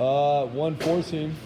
Uh, one four seam.